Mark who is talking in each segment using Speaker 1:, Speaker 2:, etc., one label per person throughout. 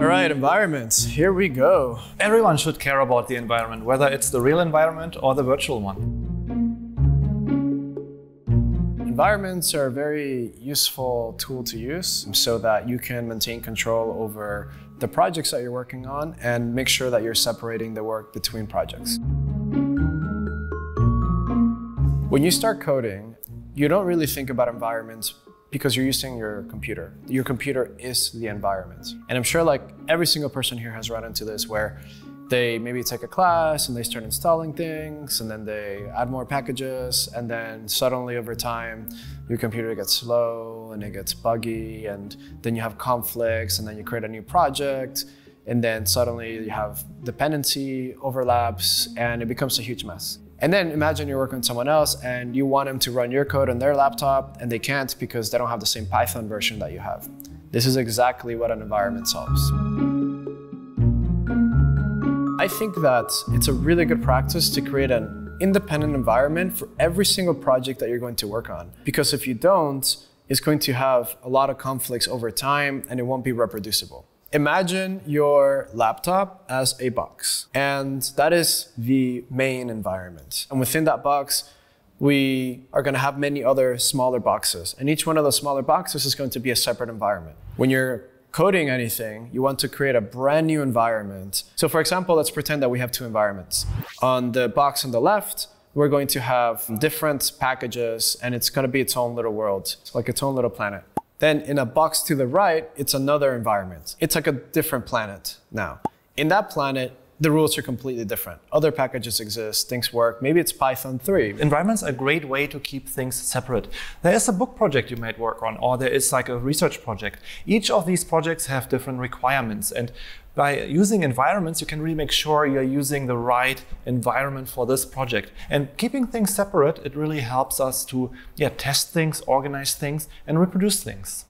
Speaker 1: All right, environments, here we go.
Speaker 2: Everyone should care about the environment, whether it's the real environment or the virtual one.
Speaker 1: Environments are a very useful tool to use so that you can maintain control over the projects that you're working on and make sure that you're separating the work between projects. When you start coding, you don't really think about environments because you're using your computer. Your computer is the environment. And I'm sure like every single person here has run into this where they maybe take a class and they start installing things and then they add more packages and then suddenly over time your computer gets slow and it gets buggy and then you have conflicts and then you create a new project and then suddenly you have dependency overlaps and it becomes a huge mess. And then imagine you're working with someone else and you want them to run your code on their laptop and they can't because they don't have the same Python version that you have. This is exactly what an environment solves. I think that it's a really good practice to create an independent environment for every single project that you're going to work on. Because if you don't, it's going to have a lot of conflicts over time and it won't be reproducible. Imagine your laptop as a box, and that is the main environment. And within that box, we are going to have many other smaller boxes. And each one of those smaller boxes is going to be a separate environment. When you're coding anything, you want to create a brand new environment. So, for example, let's pretend that we have two environments. On the box on the left, we're going to have different packages, and it's going to be its own little world, it's like its own little planet. Then in a box to the right, it's another environment. It's like a different planet now. In that planet, the rules are completely different. Other packages exist, things work. Maybe it's Python 3.
Speaker 2: Environments are a great way to keep things separate. There is a book project you might work on, or there is like a research project. Each of these projects have different requirements. And by using environments, you can really make sure you're using the right environment for this project. And keeping things separate, it really helps us to yeah, test things, organize things, and reproduce things.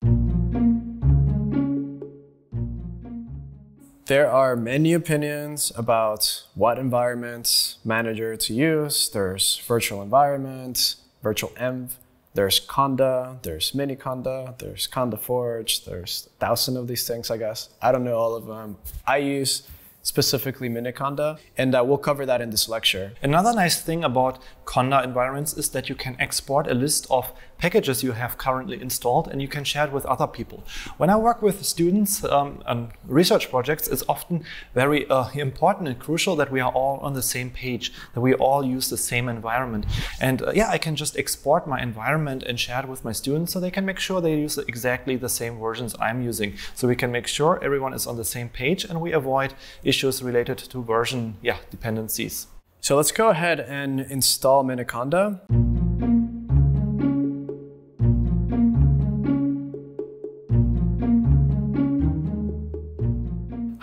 Speaker 1: There are many opinions about what environment manager to use. There's virtual environment, virtual env, there's Conda, there's Miniconda, there's Conda Forge, there's a thousand of these things, I guess. I don't know all of them. I use specifically Miniconda, and uh, we'll cover that in this lecture.
Speaker 2: Another nice thing about Conda environments is that you can export a list of packages you have currently installed and you can share it with other people. When I work with students um, on research projects, it's often very uh, important and crucial that we are all on the same page, that we all use the same environment. And uh, yeah, I can just export my environment and share it with my students so they can make sure they use exactly the same versions I'm using. So we can make sure everyone is on the same page and we avoid issues related to version yeah, dependencies.
Speaker 1: So let's go ahead and install Miniconda.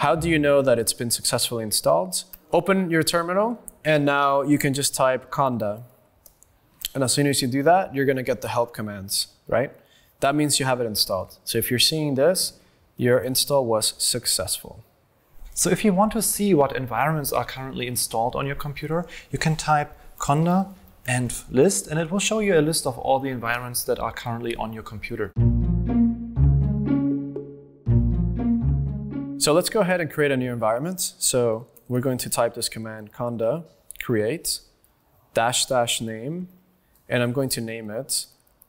Speaker 1: How do you know that it's been successfully installed? Open your terminal, and now you can just type conda. And as soon as you do that, you're going to get the help commands, right? That means you have it installed. So if you're seeing this, your install was successful.
Speaker 2: So if you want to see what environments are currently installed on your computer, you can type conda env list, and it will show you a list of all the environments that are currently on your computer.
Speaker 1: So let's go ahead and create a new environment. So we're going to type this command conda create dash dash name, and I'm going to name it,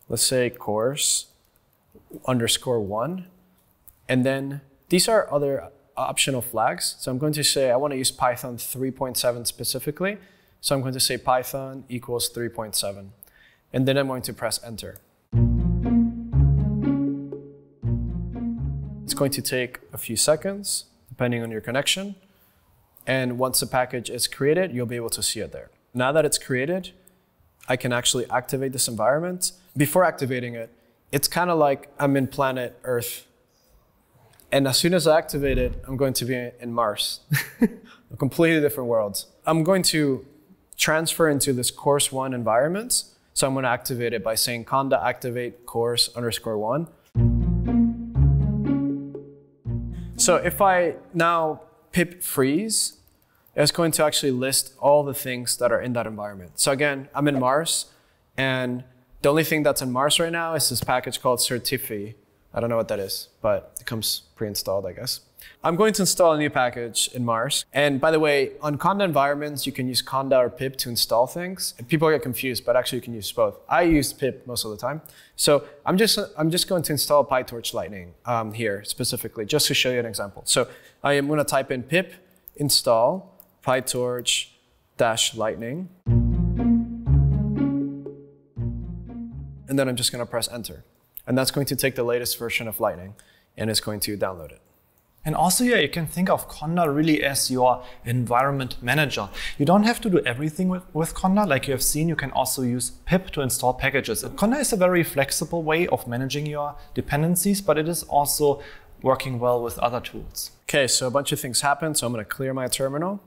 Speaker 1: let's say course underscore one. And then these are other optional flags. So I'm going to say I want to use Python 3.7 specifically. So I'm going to say Python equals 3.7. And then I'm going to press enter. Going to take a few seconds, depending on your connection. And once the package is created, you'll be able to see it there. Now that it's created, I can actually activate this environment. Before activating it, it's kind of like I'm in planet Earth and as soon as I activate it, I'm going to be in Mars, a completely different world. I'm going to transfer into this course one environment. So I'm going to activate it by saying conda activate course underscore one. So if I now pip freeze, it's going to actually list all the things that are in that environment. So again, I'm in Mars, and the only thing that's in Mars right now is this package called Certifi, I don't know what that is, but it comes pre-installed, I guess. I'm going to install a new package in Mars. And by the way, on Conda environments, you can use Conda or pip to install things. People get confused, but actually you can use both. I use pip most of the time. So I'm just, I'm just going to install PyTorch Lightning um, here specifically, just to show you an example. So I am going to type in pip install PyTorch dash lightning. And then I'm just going to press enter. And that's going to take the latest version of Lightning and it's going to download it.
Speaker 2: And also here, you can think of Conda really as your environment manager. You don't have to do everything with, with Conda. Like you have seen, you can also use pip to install packages. Conda is a very flexible way of managing your dependencies, but it is also working well with other tools.
Speaker 1: Okay, so a bunch of things happen. So I'm going to clear my terminal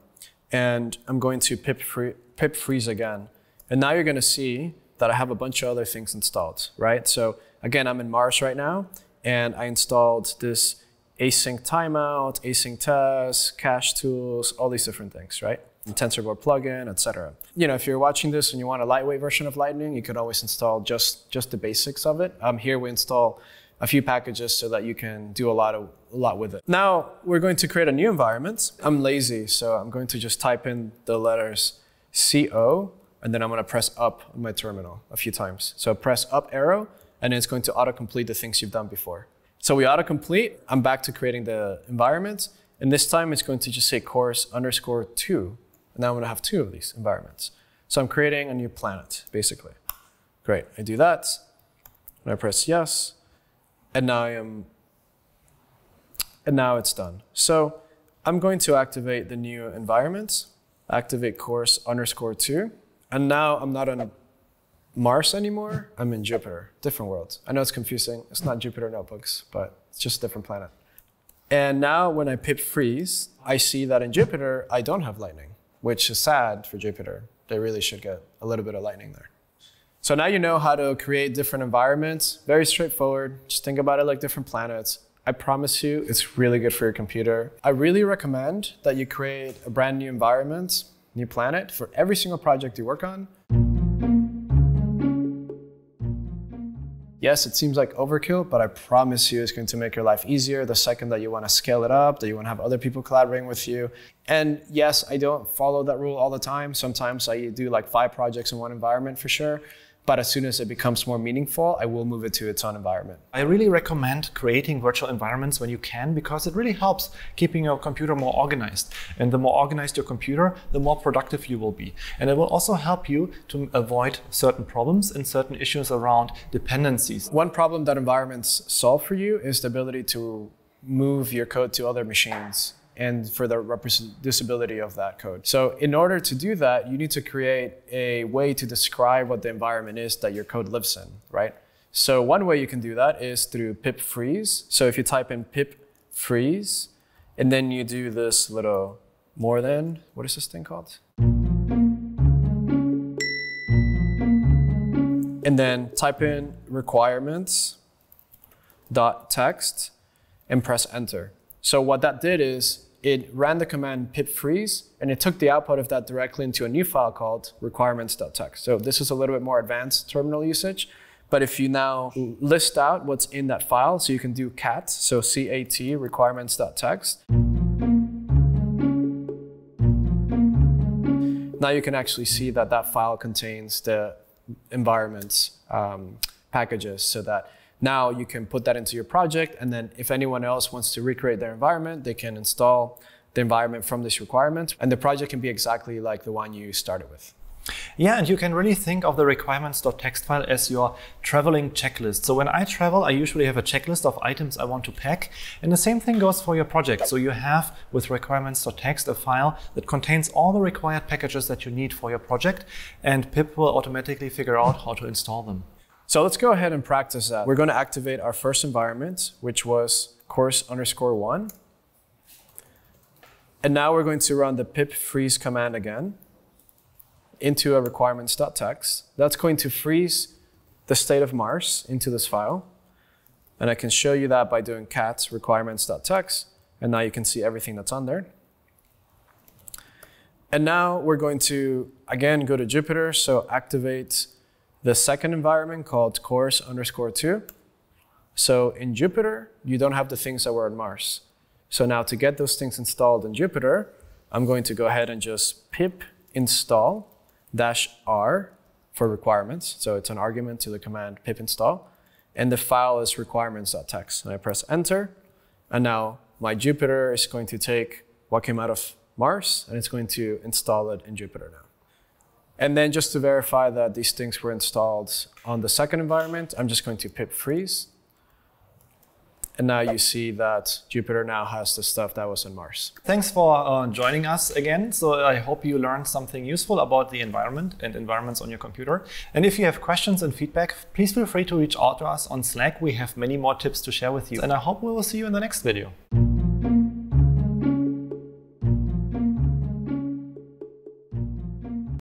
Speaker 1: and I'm going to pip, free, pip freeze again. And now you're going to see that I have a bunch of other things installed, right? So again, I'm in Mars right now and I installed this async timeout, async tests, cache tools, all these different things, right? And TensorBoard plugin, etc. You know, if you're watching this and you want a lightweight version of Lightning, you could always install just just the basics of it. Um, here we install a few packages so that you can do a lot of a lot with it. Now we're going to create a new environment. I'm lazy, so I'm going to just type in the letters CO, and then I'm going to press up on my terminal a few times. So press up arrow, and it's going to autocomplete the things you've done before. So we autocomplete. I'm back to creating the environment. And this time it's going to just say course underscore two. And now I'm going to have two of these environments. So I'm creating a new planet, basically. Great. I do that. And I press yes. And now I am, and now it's done. So I'm going to activate the new environment, activate course underscore two. And now I'm not on Mars anymore. I'm in Jupiter, different world. I know it's confusing. It's not Jupyter notebooks, but it's just a different planet. And now when I pip freeze, I see that in Jupiter, I don't have lightning, which is sad for Jupiter. They really should get a little bit of lightning there. So now you know how to create different environments. Very straightforward. Just think about it like different planets. I promise you, it's really good for your computer. I really recommend that you create a brand new environment, new planet for every single project you work on. Yes, it seems like overkill, but I promise you it's going to make your life easier the second that you want to scale it up, that you want to have other people collaborating with you. And yes, I don't follow that rule all the time. Sometimes I do like five projects in one environment for sure. But as soon as it becomes more meaningful, I will move it to its own environment.
Speaker 2: I really recommend creating virtual environments when you can because it really helps keeping your computer more organized. And the more organized your computer, the more productive you will be. And it will also help you to avoid certain problems and certain issues around dependencies.
Speaker 1: One problem that environments solve for you is the ability to move your code to other machines and for the reproducibility of that code. So in order to do that, you need to create a way to describe what the environment is that your code lives in, right? So one way you can do that is through pip freeze. So if you type in pip freeze, and then you do this little more than, what is this thing called? And then type in requirements dot text and press enter. So what that did is it ran the command pip freeze and it took the output of that directly into a new file called requirements.txt. So this is a little bit more advanced terminal usage. But if you now list out what's in that file, so you can do cat, so cat requirements.txt. Now you can actually see that that file contains the environments um, packages so that now you can put that into your project, and then if anyone else wants to recreate their environment, they can install the environment from this requirement, and the project can be exactly like the one you started with.
Speaker 2: Yeah, and you can really think of the requirements.txt file as your traveling checklist. So when I travel, I usually have a checklist of items I want to pack. And the same thing goes for your project. So you have with requirements.txt a file that contains all the required packages that you need for your project, and pip will automatically figure out how to install them.
Speaker 1: So let's go ahead and practice that. We're going to activate our first environment, which was course underscore one. And now we're going to run the pip freeze command again into a requirements.txt. That's going to freeze the state of Mars into this file. And I can show you that by doing cat requirements.txt. And now you can see everything that's on there. And now we're going to, again, go to Jupiter. So activate the second environment called course underscore two. So in Jupiter, you don't have the things that were on Mars. So now to get those things installed in Jupiter, I'm going to go ahead and just pip install dash R for requirements. So it's an argument to the command pip install. And the file is requirements.txt. And I press enter. And now my Jupiter is going to take what came out of Mars and it's going to install it in Jupiter now. And then just to verify that these things were installed on the second environment, I'm just going to pip freeze. And now you see that Jupiter now has the stuff that was on Mars.
Speaker 2: Thanks for uh, joining us again. So I hope you learned something useful about the environment and environments on your computer. And if you have questions and feedback, please feel free to reach out to us on Slack. We have many more tips to share with you. And I hope we will see you in the next video.